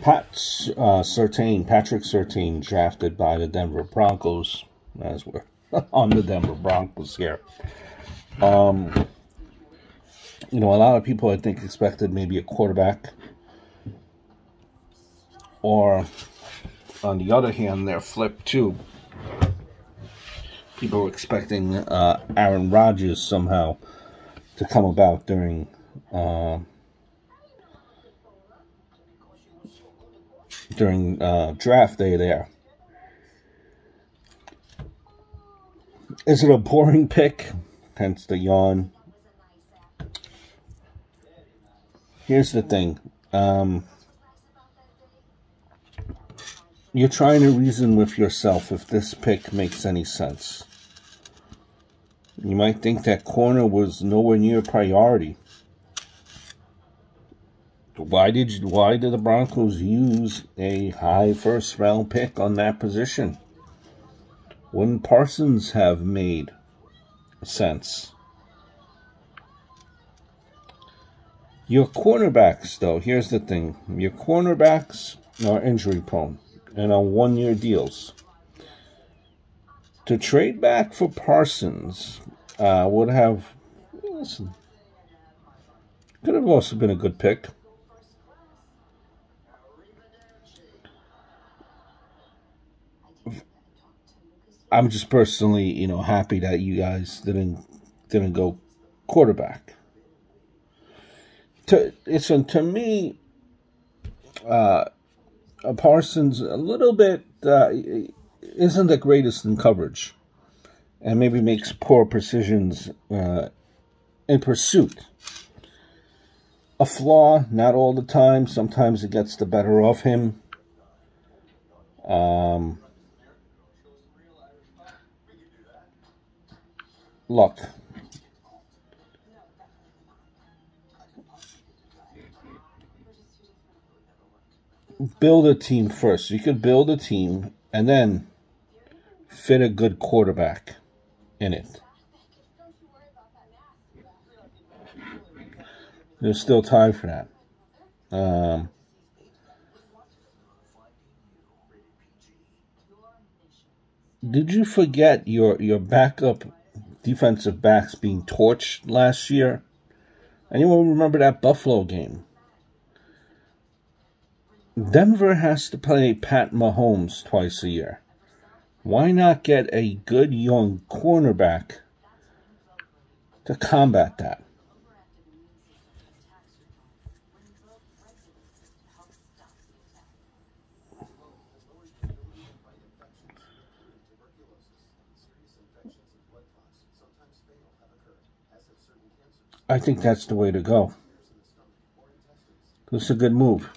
Pat uh, Surtain, Patrick Surtain, drafted by the Denver Broncos, as we're on the Denver Broncos here. Um, you know, a lot of people I think expected maybe a quarterback, or on the other hand, they're flipped too. People were expecting uh, Aaron Rodgers somehow to come about during. Uh, during uh, draft day there. Is it a boring pick? Hence the yawn. Here's the thing. Um, you're trying to reason with yourself if this pick makes any sense. You might think that corner was nowhere near priority. Why did you, why did the Broncos use a high first round pick on that position? Wouldn't Parsons have made sense? Your cornerbacks, though, here's the thing. Your cornerbacks are injury prone and on one year deals. To trade back for Parsons uh, would have, listen, could have also been a good pick. I'm just personally, you know, happy that you guys didn't didn't go quarterback. To it's to me, uh, Parsons a little bit uh, isn't the greatest in coverage, and maybe makes poor precisions uh, in pursuit. A flaw, not all the time. Sometimes it gets the better of him. Um, look. Build a team first. You could build a team and then fit a good quarterback in it. There's still time for that. Um, did you forget your your backup defensive backs being torched last year. Anyone remember that Buffalo game? Denver has to play Pat Mahomes twice a year. Why not get a good young cornerback to combat that? I think that's the way to go. Is a good move.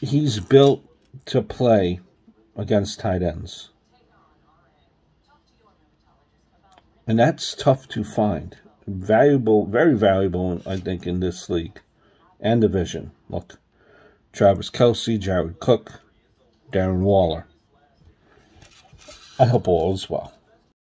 He's built to play against tight ends. And that's tough to find. Valuable, very valuable, I think, in this league and division. Look, Travis Kelce, Jared Cook, Darren Waller. I hope all is well.